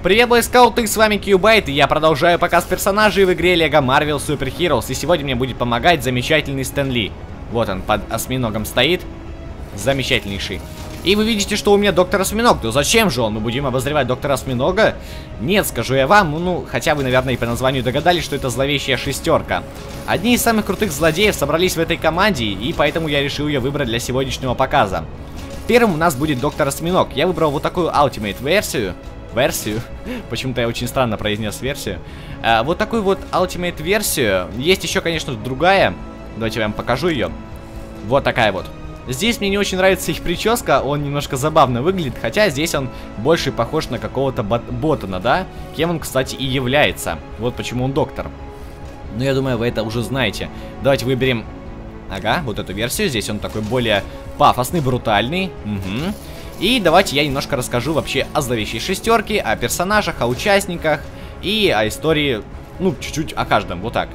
Привет, бойскауты, с вами Кьюбайт, и я продолжаю показ персонажей в игре Лего Marvel Super Heroes, и сегодня мне будет помогать замечательный Стэн Ли. Вот он, под осьминогом стоит, замечательнейший. И вы видите, что у меня доктор Осьминог, то зачем же он? Мы будем обозревать доктора Осьминога? Нет, скажу я вам, ну, хотя вы, наверное, и по названию догадались, что это зловещая шестерка. Одни из самых крутых злодеев собрались в этой команде, и поэтому я решил ее выбрать для сегодняшнего показа. Первым у нас будет доктор Осьминог. Я выбрал вот такую Ultimate версию, версию. Почему-то я очень странно произнес версию. А, вот такую вот Ultimate версию. Есть еще, конечно, другая. Давайте я вам покажу ее. Вот такая вот. Здесь мне не очень нравится их прическа, он немножко забавно выглядит, хотя здесь он больше похож на какого-то ботана, да? Кем он, кстати, и является. Вот почему он доктор. Но я думаю, вы это уже знаете. Давайте выберем... Ага, вот эту версию. Здесь он такой более пафосный, брутальный. Угу. И давайте я немножко расскажу вообще о зловещей шестерке, о персонажах, о участниках и о истории, ну, чуть-чуть о каждом, вот так.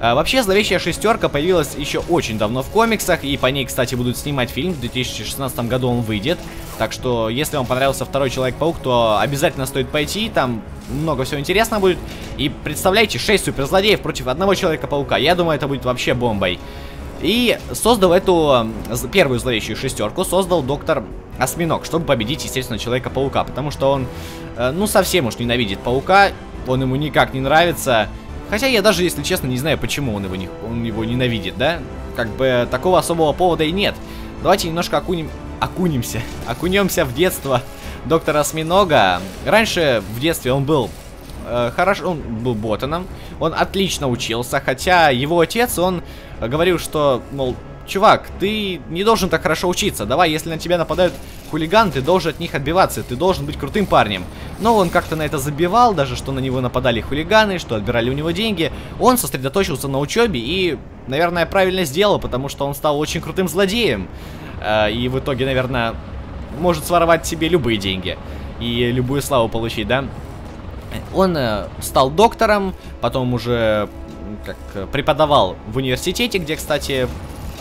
А, вообще, зловещая шестерка появилась еще очень давно в комиксах, и по ней, кстати, будут снимать фильм, в 2016 году он выйдет. Так что, если вам понравился второй Человек-паук, то обязательно стоит пойти, там много всего интересного будет. И представляете, 6 суперзлодеев против одного Человека-паука, я думаю, это будет вообще бомбой. И создал эту первую зловещую шестерку, создал доктор Осьминог, чтобы победить, естественно, Человека-паука. Потому что он, э, ну, совсем уж ненавидит паука, он ему никак не нравится. Хотя я даже, если честно, не знаю, почему он его, не, он его ненавидит, да? Как бы такого особого повода и нет. Давайте немножко окунем, окунемся, окунемся в детство доктора Осьминога. Раньше, в детстве, он был э, хорошо, он был ботаном, он отлично учился, хотя его отец, он говорил, что, мол, чувак, ты не должен так хорошо учиться. Давай, если на тебя нападают хулиганы, ты должен от них отбиваться. Ты должен быть крутым парнем. Но он как-то на это забивал, даже что на него нападали хулиганы, что отбирали у него деньги. Он сосредоточился на учебе и, наверное, правильно сделал, потому что он стал очень крутым злодеем. Э, и в итоге, наверное, может своровать себе любые деньги. И любую славу получить, да? Он э, стал доктором, потом уже как преподавал в университете, где, кстати,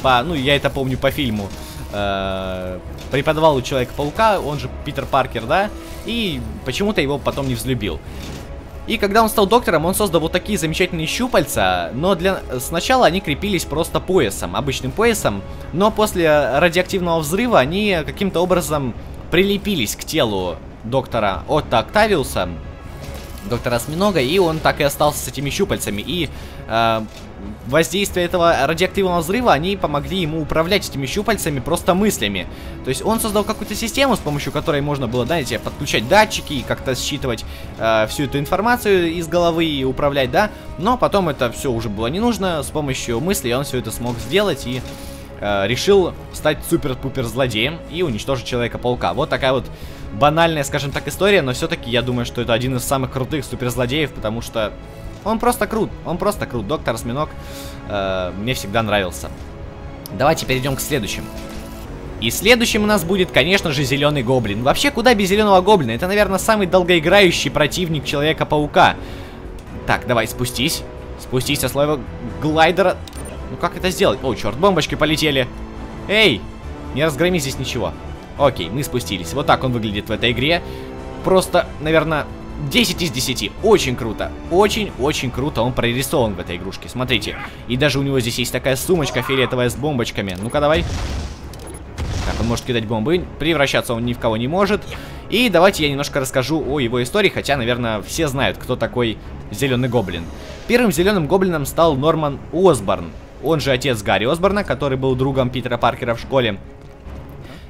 по, ну, я это помню по фильму, э, преподавал у Человека-паука, он же Питер Паркер, да, и почему-то его потом не взлюбил. И когда он стал доктором, он создал вот такие замечательные щупальца, но для сначала они крепились просто поясом, обычным поясом, но после радиоактивного взрыва они каким-то образом прилепились к телу доктора Отто Октавиуса, доктора Осьминога, и он так и остался с этими щупальцами. И э, воздействие этого радиоактивного взрыва, они помогли ему управлять этими щупальцами просто мыслями. То есть он создал какую-то систему, с помощью которой можно было, знаете, подключать датчики и как-то считывать э, всю эту информацию из головы и управлять, да. Но потом это все уже было не нужно, с помощью мыслей он все это смог сделать и э, решил стать супер-пупер злодеем и уничтожить Человека-паука. Вот такая вот банальная, скажем так, история, но все-таки я думаю, что это один из самых крутых суперзлодеев, потому что он просто крут, он просто крут. Доктор Осьминог э, мне всегда нравился. Давайте перейдем к следующему. И следующим у нас будет, конечно же, Зеленый Гоблин. Вообще, куда без Зеленого Гоблина? Это, наверное, самый долгоиграющий противник Человека-паука. Так, давай, спустись. Спустись со слоя глайдера. Ну, как это сделать? О, черт, бомбочки полетели. Эй, не разгроми здесь ничего. Окей, мы спустились. Вот так он выглядит в этой игре. Просто, наверное, 10 из 10. Очень круто. Очень-очень круто он прорисован в этой игрушке. Смотрите. И даже у него здесь есть такая сумочка фиолетовая с бомбочками. Ну-ка, давай. Так, он может кидать бомбы. Превращаться он ни в кого не может. И давайте я немножко расскажу о его истории, хотя, наверное, все знают, кто такой Зеленый Гоблин. Первым Зеленым Гоблином стал Норман Осборн. Он же отец Гарри Осборна, который был другом Питера Паркера в школе.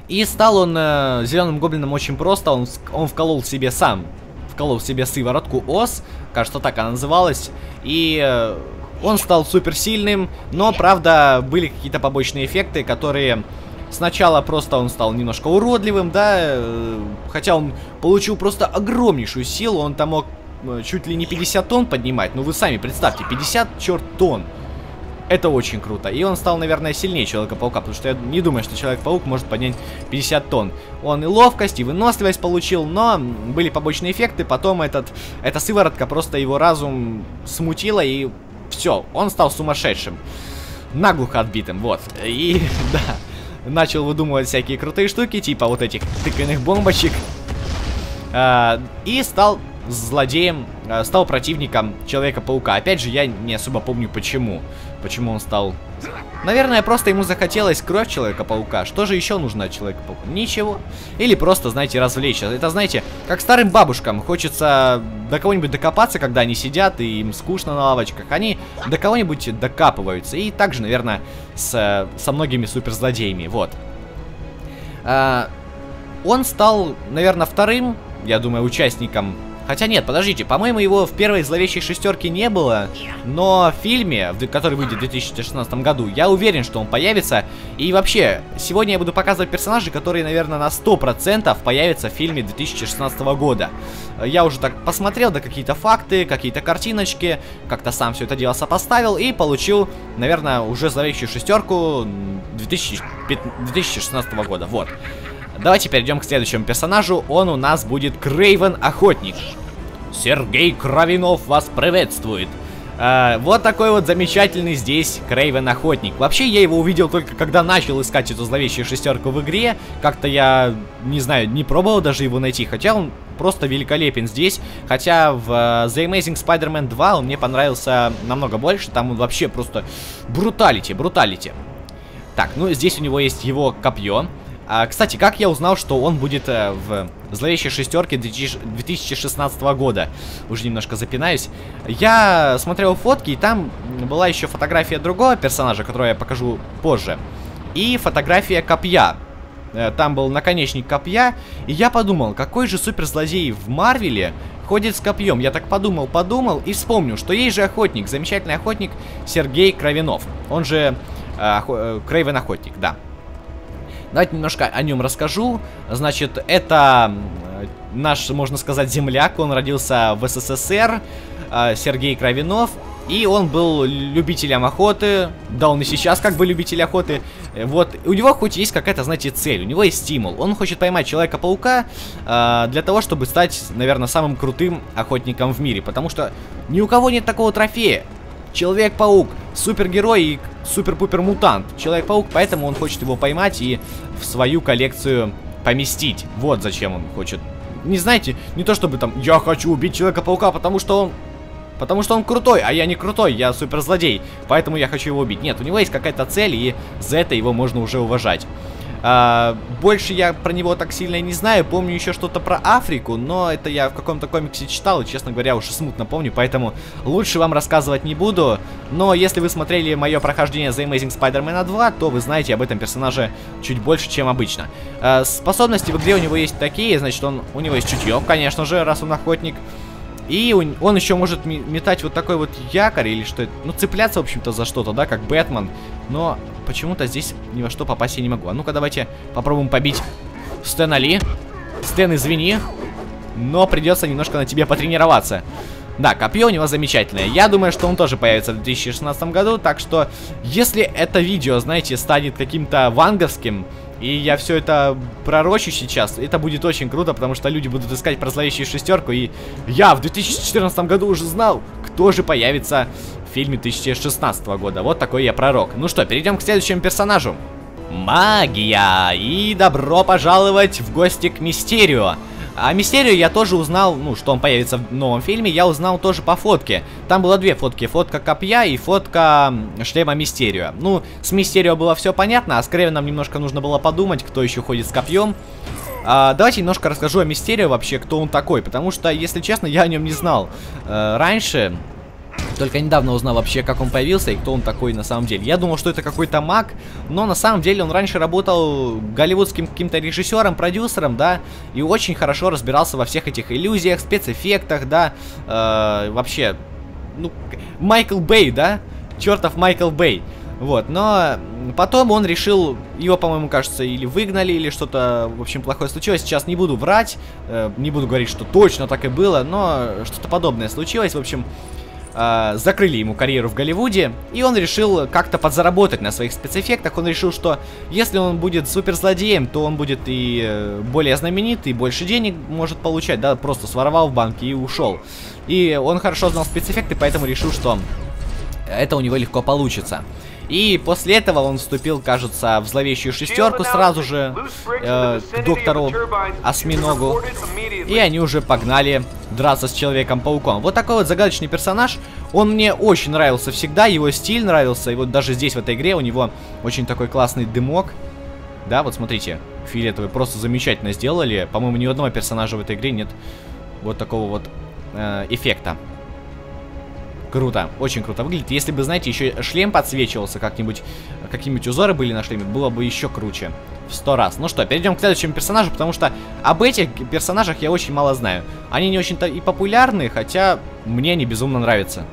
И стал он э, Зеленым Гоблином очень просто. Он, он вколол себе сам вколол себе сыворотку ОС, кажется, так она называлась, и э, он стал суперсильным, но, правда, были какие-то побочные эффекты, которые... Сначала просто он стал немножко уродливым, да, э, хотя он получил просто огромнейшую силу, он там мог э, чуть ли не 50 тонн поднимать, ну вы сами представьте, 50 черт тонн. Это очень круто. И он стал, наверное, сильнее Человека-паука, потому что я не думаю, что Человек-паук может поднять 50 тонн. Он и ловкость, и выносливость получил, но были побочные эффекты. Потом этот, эта сыворотка просто его разум смутила, и все, он стал сумасшедшим. Наглухо отбитым, вот. И, да, начал выдумывать всякие крутые штуки, типа вот этих тыквенных бомбочек. А, и стал злодеем, э, стал противником Человека-паука. Опять же, я не особо помню почему. Почему он стал... Наверное, просто ему захотелось кровь Человека-паука. Что же еще нужно от Человека-паука? Ничего. Или просто, знаете, развлечься. Это, знаете, как старым бабушкам. Хочется до кого-нибудь докопаться, когда они сидят и им скучно на лавочках. Они до кого-нибудь докапываются. И также, наверное, с, со многими суперзлодеями. Вот. А, он стал, наверное, вторым, я думаю, участником Хотя нет, подождите, по-моему, его в первой зловещей шестерке не было, но в фильме, который выйдет в 2016 году, я уверен, что он появится. И вообще, сегодня я буду показывать персонажей, которые, наверное, на 100% появятся в фильме 2016 года. Я уже так посмотрел, да какие-то факты, какие-то картиночки, как-то сам все это дело сопоставил и получил, наверное, уже зловещую шестерку 2016 года, вот. Давайте перейдем к следующему персонажу. Он у нас будет Крейвен Охотник. Сергей Кровинов вас приветствует. А, вот такой вот замечательный здесь Крейвен Охотник. Вообще, я его увидел только когда начал искать эту зловещую шестерку в игре. Как-то я, не знаю, не пробовал даже его найти. Хотя он просто великолепен здесь. Хотя в uh, The Amazing Spider-Man 2 он мне понравился намного больше. Там он вообще просто бруталити, бруталити. Так, ну здесь у него есть его копье. А, кстати, как я узнал, что он будет э, в зловещей шестерке 2016 года? Уже немножко запинаюсь. Я смотрел фотки, и там была еще фотография другого персонажа, которую я покажу позже. И фотография копья. Э, там был наконечник копья, и я подумал, какой же суперзлодей в Марвеле ходит с копьем. Я так подумал, подумал и вспомнил, что есть же охотник, замечательный охотник Сергей Кровинов. Он же э, э, Крейвен Охотник, да. Давайте немножко о нем расскажу. Значит, это наш, можно сказать, земляк. Он родился в СССР. Э, Сергей Кровинов. И он был любителем охоты. Да, он и сейчас как бы любитель охоты. Вот, у него хоть есть какая-то, знаете, цель. У него есть стимул. Он хочет поймать Человека-паука э, для того, чтобы стать, наверное, самым крутым охотником в мире. Потому что ни у кого нет такого трофея. Человек-паук, супергерой и супер-пупер-мутант. Человек-паук, поэтому он хочет его поймать и в свою коллекцию поместить. Вот зачем он хочет. Не знаете, не то чтобы там, я хочу убить Человека-паука, потому что он... Потому что он крутой, а я не крутой, я суперзлодей. Поэтому я хочу его убить. Нет, у него есть какая-то цель, и за это его можно уже уважать. А, больше я про него так сильно не знаю. Помню еще что-то про Африку, но это я в каком-то комиксе читал, и, честно говоря, уже смутно помню, поэтому лучше вам рассказывать не буду. Но если вы смотрели мое прохождение The Amazing Spider-Man 2, то вы знаете об этом персонаже чуть больше, чем обычно. А, способности в игре у него есть такие, значит, он, у него есть чутье, конечно же, раз он охотник. И он еще может метать вот такой вот якорь или что это. Ну, цепляться, в общем-то, за что-то, да, как Бэтмен. Но почему-то здесь ни во что попасть я не могу. А ну-ка, давайте попробуем побить Стэна Ли. Стэн, извини. Но придется немножко на тебе потренироваться. Да, копье у него замечательное. Я думаю, что он тоже появится в 2016 году. Так что, если это видео, знаете, станет каким-то ванговским, и я все это пророчу сейчас. Это будет очень круто, потому что люди будут искать про зловещую шестерку. И я в 2014 году уже знал, кто же появится в фильме 2016 года. Вот такой я пророк. Ну что, перейдем к следующему персонажу. Магия! И добро пожаловать в гости к Мистерио. А Мистерию я тоже узнал, ну, что он появится в новом фильме, я узнал тоже по фотке. Там было две фотки, фотка Копья и фотка шлема Мистерио. Ну, с Мистерио было все понятно, а с Кревеном немножко нужно было подумать, кто еще ходит с Копьем. А, давайте немножко расскажу о Мистерио вообще, кто он такой, потому что, если честно, я о нем не знал. А, раньше, только недавно узнал вообще, как он появился и кто он такой на самом деле. Я думал, что это какой-то маг, но на самом деле он раньше работал голливудским каким-то режиссером, продюсером, да, и очень хорошо разбирался во всех этих иллюзиях, спецэффектах, да, э, вообще, ну, Майкл Бэй, да, чертов Майкл Бэй. Вот, но потом он решил, его, по-моему, кажется, или выгнали, или что-то, в общем, плохое случилось. Сейчас не буду врать, э, не буду говорить, что точно так и было, но что-то подобное случилось. В общем, э, закрыли ему карьеру в Голливуде, и он решил как-то подзаработать на своих спецэффектах. Он решил, что если он будет суперзлодеем, то он будет и э, более знаменит, и больше денег может получать, да, просто своровал в банке и ушел. И он хорошо знал спецэффекты, поэтому решил, что это у него легко получится. И после этого он вступил, кажется, в зловещую шестерку сразу же э, к доктору Осьминогу. И они уже погнали драться с Человеком-пауком. Вот такой вот загадочный персонаж. Он мне очень нравился всегда, его стиль нравился. И вот даже здесь, в этой игре, у него очень такой классный дымок. Да, вот смотрите, фиолетовый просто замечательно сделали. По-моему, ни одного персонажа в этой игре нет вот такого вот э, эффекта. Круто, очень круто выглядит. Если бы, знаете, еще шлем подсвечивался как-нибудь, какие-нибудь узоры были на шлеме, было бы еще круче. В сто раз. Ну что, перейдем к следующему персонажу, потому что об этих персонажах я очень мало знаю. Они не очень-то и популярны, хотя мне они безумно нравятся.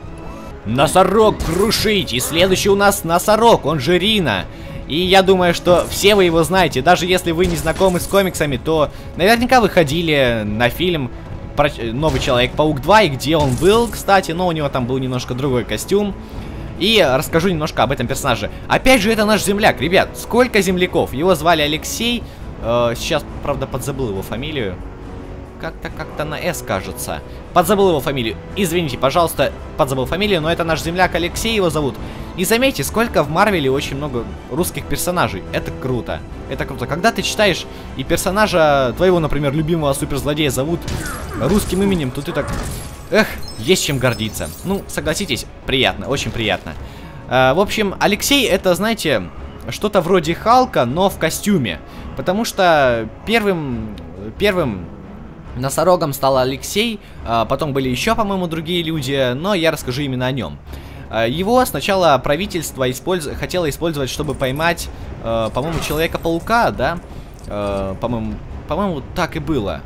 Носорог крушить! И следующий у нас носорог, он же Рина. И я думаю, что все вы его знаете. Даже если вы не знакомы с комиксами, то наверняка вы ходили на фильм Новый Человек-паук 2 и где он был, кстати. Но у него там был немножко другой костюм. И расскажу немножко об этом персонаже. Опять же, это наш земляк. Ребят, сколько земляков? Его звали Алексей. Э, сейчас, правда, подзабыл его фамилию. Как-то, как-то на С, кажется. Подзабыл его фамилию. Извините, пожалуйста, подзабыл фамилию, но это наш земляк Алексей его зовут. И заметьте, сколько в Марвеле очень много русских персонажей. Это круто. Это круто. Когда ты читаешь и персонажа твоего, например, любимого суперзлодея зовут русским именем, то ты так... Эх, есть чем гордиться. Ну, согласитесь, приятно, очень приятно. А, в общем, Алексей это, знаете, что-то вроде Халка, но в костюме. Потому что первым... Первым Носорогом стал Алексей, а потом были еще, по-моему, другие люди, но я расскажу именно о нем. А, его сначала правительство использ... хотело использовать, чтобы поймать, э, по-моему, Человека-паука, да? Э, по-моему, по-моему, так и было.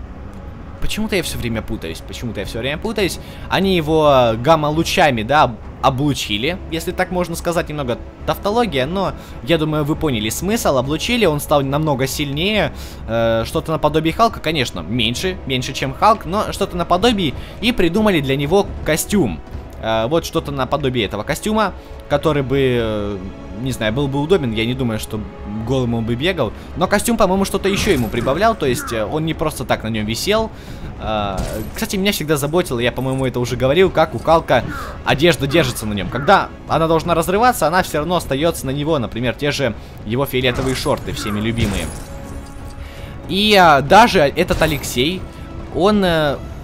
Почему-то я все время путаюсь, почему-то я все время путаюсь. Они его гамма-лучами, да, облучили, если так можно сказать, немного тавтология, но я думаю, вы поняли смысл. Облучили, он стал намного сильнее, э, что-то наподобие Халка, конечно, меньше, меньше, чем Халк, но что-то наподобие, и придумали для него костюм. Э, вот что-то наподобие этого костюма, который бы, э, не знаю, был бы удобен. Я не думаю, что голым он бы бегал. Но костюм, по-моему, что-то еще ему прибавлял. То есть э, он не просто так на нем висел. Кстати, меня всегда заботило, я, по-моему, это уже говорил, как у Калка одежда держится на нем. Когда она должна разрываться, она все равно остается на него. Например, те же его фиолетовые шорты, всеми любимые. И даже этот Алексей, он,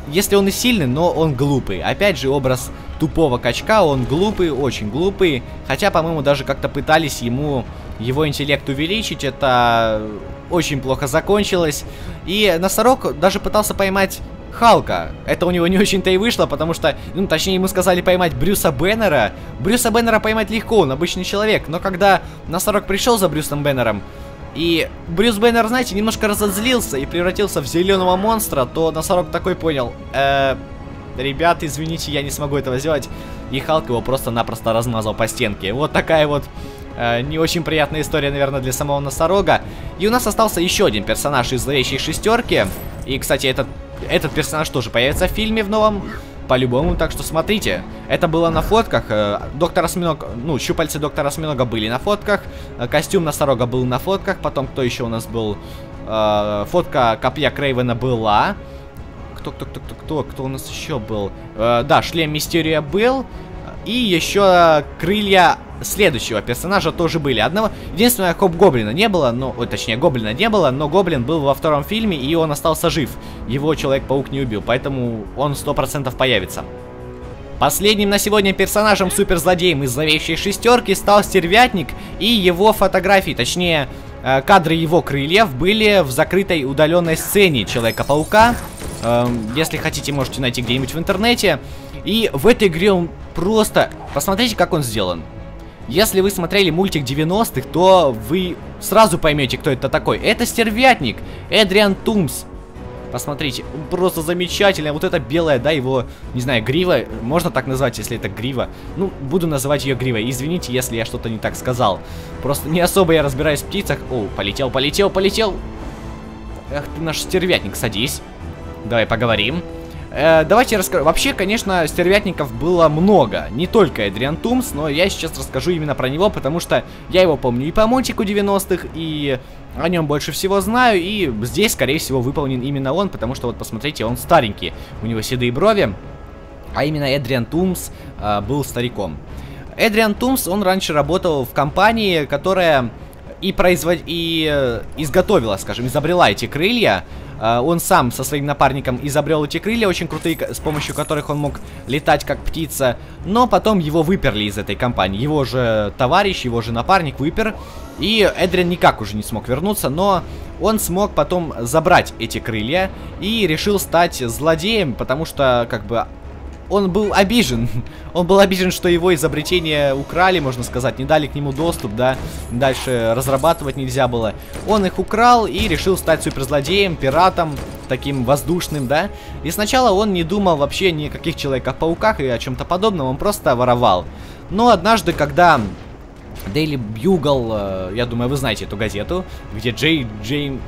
если он и сильный, но он глупый. Опять же, образ тупого качка, он глупый, очень глупый. Хотя, по-моему, даже как-то пытались ему его интеллект увеличить, это очень плохо закончилось. И Носорог даже пытался поймать Халка. Это у него не очень-то и вышло, потому что, ну, точнее, ему сказали поймать Брюса Беннера. Брюса Беннера поймать легко, он обычный человек. Но когда Носорог пришел за Брюсом Беннером, и Брюс Беннер, знаете, немножко разозлился и превратился в зеленого монстра, то Носорог такой понял, э, ребят, извините, я не смогу этого сделать. И Халк его просто-напросто размазал по стенке. Вот такая вот э, не очень приятная история, наверное, для самого носорога. И у нас остался еще один персонаж из зловещей шестерки. И, кстати, этот, этот персонаж тоже появится в фильме в новом. По-любому, так что смотрите. Это было на фотках. Э, доктор Осьминог, ну, щупальцы доктора Осьминога были на фотках. Э, костюм носорога был на фотках. Потом, кто еще у нас был? Э, фотка копья Крейвена была кто, кто, кто, кто, кто, кто у нас еще был? Э, да, шлем Мистерия был. И еще крылья следующего персонажа тоже были. Одного, единственное, Хоп Гоблина не было, но, ой, точнее, Гоблина не было, но Гоблин был во втором фильме, и он остался жив. Его Человек-паук не убил, поэтому он 100% появится. Последним на сегодня персонажем суперзлодеем из зловещей шестерки стал Стервятник и его фотографии, точнее, э, кадры его крыльев были в закрытой удаленной сцене Человека-паука. Эм, если хотите, можете найти где-нибудь в интернете. И в этой игре он просто... Посмотрите, как он сделан. Если вы смотрели мультик 90-х, то вы сразу поймете, кто это такой. Это стервятник, Эдриан Тумс. Посмотрите, просто замечательный. Вот это белая, да, его, не знаю, грива. Можно так назвать, если это грива. Ну, буду называть ее гривой. Извините, если я что-то не так сказал. Просто не особо я разбираюсь в птицах. О, полетел, полетел, полетел. Эх ты наш стервятник, садись. Давай поговорим. Э, давайте расскажу. Вообще, конечно, стервятников было много. Не только Эдриан Тумс, но я сейчас расскажу именно про него, потому что я его помню и по мультику 90-х, и о нем больше всего знаю, и здесь, скорее всего, выполнен именно он, потому что, вот, посмотрите, он старенький. У него седые брови, а именно Эдриан Тумс э, был стариком. Эдриан Тумс, он раньше работал в компании, которая и, производ... и э, изготовила, скажем, изобрела эти крылья. Э, он сам со своим напарником изобрел эти крылья, очень крутые, с помощью которых он мог летать как птица. Но потом его выперли из этой компании. Его же товарищ, его же напарник выпер. И Эдриан никак уже не смог вернуться, но он смог потом забрать эти крылья и решил стать злодеем, потому что, как бы, он был обижен. Он был обижен, что его изобретения украли, можно сказать, не дали к нему доступ, да. Дальше разрабатывать нельзя было. Он их украл и решил стать суперзлодеем, пиратом, таким воздушным, да. И сначала он не думал вообще ни о каких Человеках-пауках и о чем-то подобном, он просто воровал. Но однажды, когда Daily Bugle, э, я думаю, вы знаете эту газету, где Джей, Джей,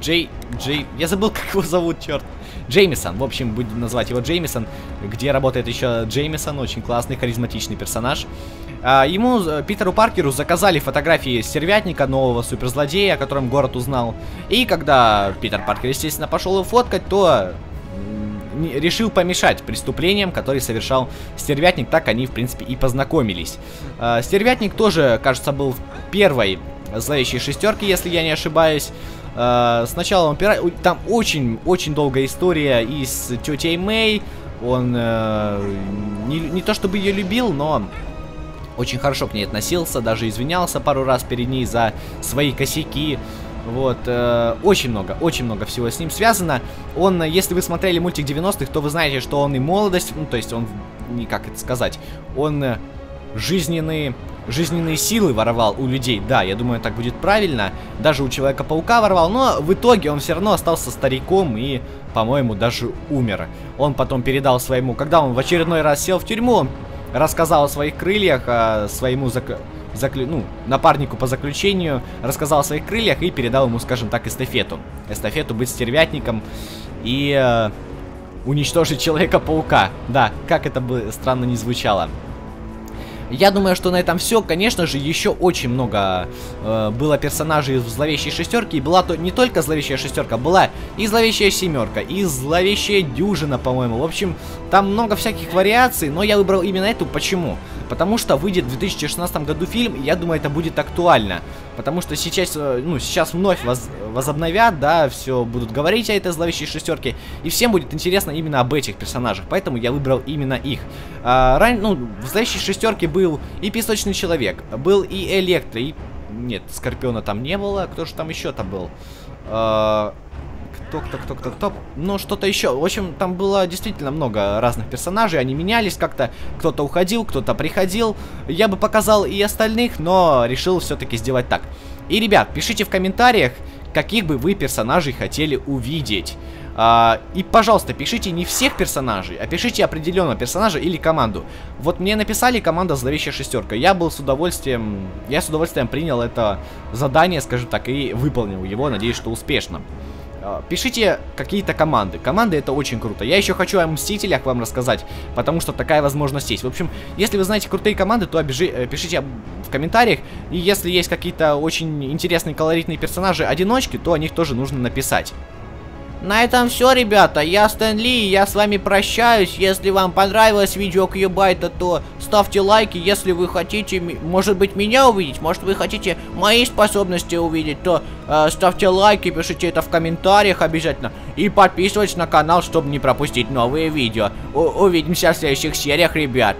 Джей, Джей, я забыл, как его зовут, черт. Джеймисон, в общем, будем назвать его Джеймисон, где работает еще Джеймисон, очень классный, харизматичный персонаж. А, ему, э, Питеру Паркеру, заказали фотографии стервятника, нового суперзлодея, о котором город узнал. И когда Питер Паркер, естественно, пошел его фоткать, то решил помешать преступлениям, которые совершал Стервятник. Так они, в принципе, и познакомились. А, Стервятник тоже, кажется, был первой зловещей шестерке, если я не ошибаюсь. Uh, сначала он пират... Там очень-очень долгая история и с тетей Мэй. Он uh, не, не то чтобы ее любил, но очень хорошо к ней относился, даже извинялся пару раз перед ней за свои косяки. Вот, э, очень много, очень много всего с ним связано. Он, если вы смотрели мультик 90-х, то вы знаете, что он и молодость, ну, то есть он, не как это сказать, он э, жизненные, жизненные силы воровал у людей. Да, я думаю, так будет правильно. Даже у Человека-паука воровал, но в итоге он все равно остался стариком и, по-моему, даже умер. Он потом передал своему, когда он в очередной раз сел в тюрьму, он рассказал о своих крыльях, о своему зак заклю... ну, напарнику по заключению, рассказал о своих крыльях и передал ему, скажем так, эстафету. Эстафету быть стервятником и э, уничтожить Человека-паука. Да, как это бы странно не звучало. Я думаю, что на этом все. Конечно же, еще очень много э, было персонажей в зловещей шестерке. И была то не только зловещая шестерка, была и зловещая семерка, и зловещая дюжина, по-моему. В общем, там много всяких вариаций, но я выбрал именно эту. Почему? Потому что выйдет в 2016 году фильм, и я думаю, это будет актуально. Потому что сейчас, э, ну, сейчас вновь воз, возобновят, да, все будут говорить о этой зловещей шестерке, и всем будет интересно именно об этих персонажах, поэтому я выбрал именно их. А, ран, ну, в зловещей шестерке был и Песочный Человек, был и Электро, и... Нет, Скорпиона там не было, кто же там еще-то был? А, кто. Ну, что-то еще. В общем, там было действительно много разных персонажей. Они менялись как-то. Кто-то уходил, кто-то приходил. Я бы показал и остальных, но решил все-таки сделать так. И, ребят, пишите в комментариях, каких бы вы персонажей хотели увидеть. А, и, пожалуйста, пишите не всех персонажей, а пишите определенного персонажа или команду. Вот мне написали команда Зловещая Шестерка. Я был с удовольствием, я с удовольствием принял это задание, скажем так, и выполнил его, надеюсь, что успешно. А, пишите какие-то команды. Команды это очень круто. Я еще хочу о Мстителях вам рассказать, потому что такая возможность есть. В общем, если вы знаете крутые команды, то обижи, э, пишите в комментариях. И если есть какие-то очень интересные колоритные персонажи-одиночки, то о них тоже нужно написать. На этом все, ребята. Я Стэн Ли, я с вами прощаюсь. Если вам понравилось видео Кьюбайта, то ставьте лайки. Если вы хотите, может быть, меня увидеть, может, вы хотите мои способности увидеть, то э, ставьте лайки, пишите это в комментариях обязательно. И подписывайтесь на канал, чтобы не пропустить новые видео. У увидимся в следующих сериях, ребят.